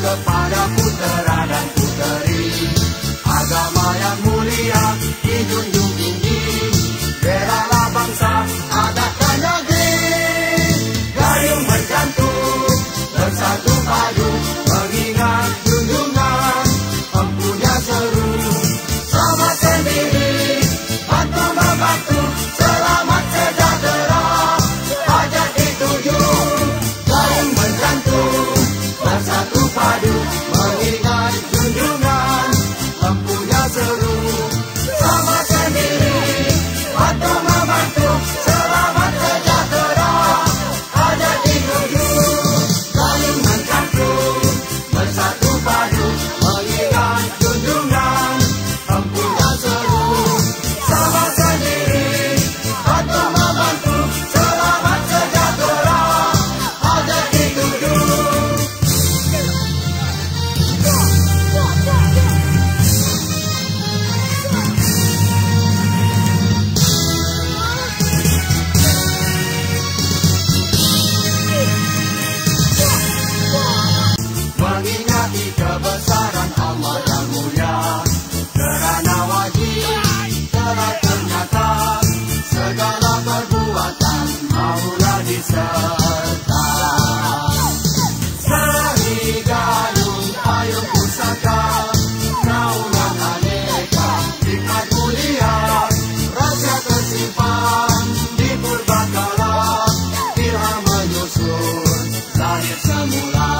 kepada putera dan puteri. Agama yang mulia dijunjung first time. Hola.